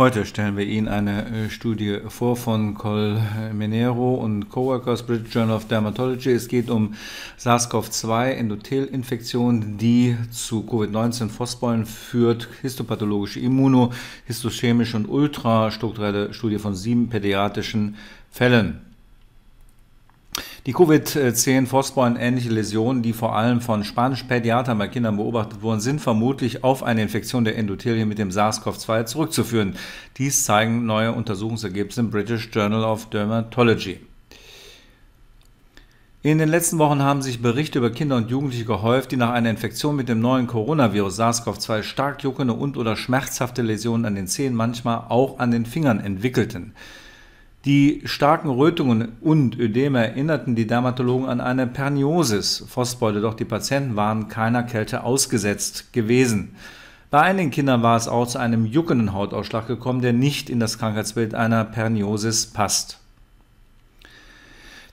Heute stellen wir Ihnen eine äh, Studie vor von Colmenero und Coworkers British Journal of Dermatology. Es geht um SARS-CoV-2 Endothelinfektion, die zu Covid-19 Frostbeulen führt, histopathologische Immuno, histochemische und ultrastrukturelle Studie von sieben pädiatrischen Fällen. Die Covid-10 ähnliche Läsionen, die vor allem von spanischen Pädiatern bei Kindern beobachtet wurden, sind vermutlich auf eine Infektion der Endothelien mit dem SARS-CoV-2 zurückzuführen. Dies zeigen neue Untersuchungsergebnisse im British Journal of Dermatology. In den letzten Wochen haben sich Berichte über Kinder und Jugendliche gehäuft, die nach einer Infektion mit dem neuen Coronavirus SARS-CoV-2 stark juckende und/oder schmerzhafte Läsionen an den Zehen, manchmal auch an den Fingern entwickelten. Die starken Rötungen und Ödeme erinnerten die Dermatologen an eine Perniosis, Frostbeule, doch die Patienten waren keiner Kälte ausgesetzt gewesen. Bei einigen Kindern war es auch zu einem juckenden Hautausschlag gekommen, der nicht in das Krankheitsbild einer Perniosis passt.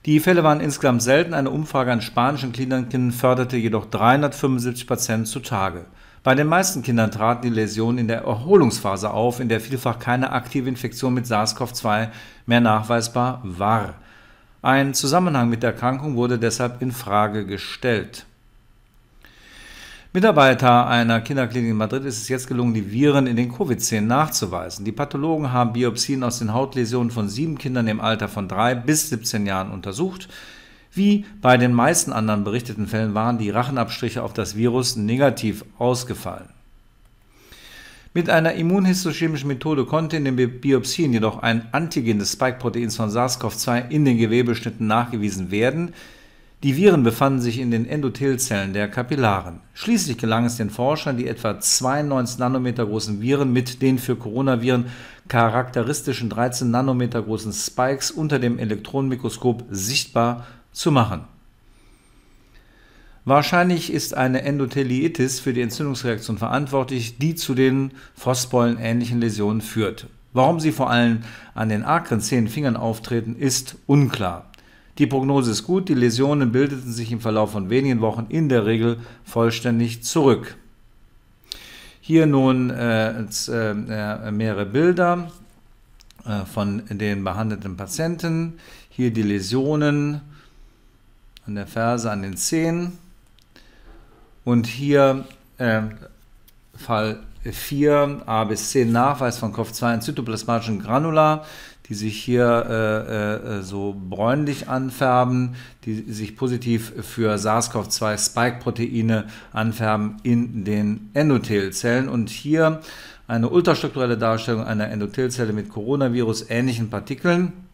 Die Fälle waren insgesamt selten, eine Umfrage an spanischen Kindern förderte jedoch 375 Patienten zutage. Bei den meisten Kindern traten die Läsionen in der Erholungsphase auf, in der vielfach keine aktive Infektion mit SARS-CoV-2 mehr nachweisbar war. Ein Zusammenhang mit der Erkrankung wurde deshalb in Frage gestellt. Mitarbeiter einer Kinderklinik in Madrid ist es jetzt gelungen, die Viren in den Covid-10 nachzuweisen. Die Pathologen haben Biopsien aus den Hautläsionen von sieben Kindern im Alter von drei bis 17 Jahren untersucht. Wie bei den meisten anderen berichteten Fällen waren die Rachenabstriche auf das Virus negativ ausgefallen. Mit einer immunhistochemischen Methode konnte in den Biopsien jedoch ein Antigen des Spike-Proteins von SARS-CoV-2 in den Gewebeschnitten nachgewiesen werden. Die Viren befanden sich in den Endothelzellen der Kapillaren. Schließlich gelang es den Forschern, die etwa 92 Nanometer großen Viren mit den für Coronaviren charakteristischen 13 Nanometer großen Spikes unter dem Elektronenmikroskop sichtbar zu machen. Wahrscheinlich ist eine Endotheliitis für die Entzündungsreaktion verantwortlich, die zu den Frostbeulen ähnlichen Läsionen führt. Warum sie vor allem an den akren zehn Fingern auftreten, ist unklar. Die Prognose ist gut, die Läsionen bildeten sich im Verlauf von wenigen Wochen in der Regel vollständig zurück. Hier nun äh, äh, mehrere Bilder äh, von den behandelten Patienten. Hier die Läsionen an der Ferse, an den Zehen. Und hier äh, Fall 4, A bis C, Nachweis von COV2 in zytoplasmatischen Granula, die sich hier äh, äh, so bräunlich anfärben, die sich positiv für SARS-CoV-2 Spike-Proteine anfärben in den Endothelzellen. Und hier eine ultrastrukturelle Darstellung einer Endothelzelle mit Coronavirus-ähnlichen Partikeln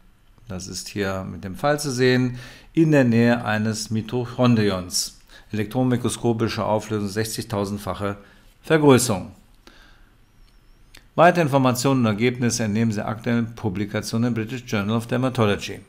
das ist hier mit dem Pfeil zu sehen, in der Nähe eines Mitochondrions. Elektronenmikroskopische Auflösung 60.000-fache Vergrößerung. Weitere Informationen und Ergebnisse entnehmen Sie aktuellen Publikationen im British Journal of Dermatology.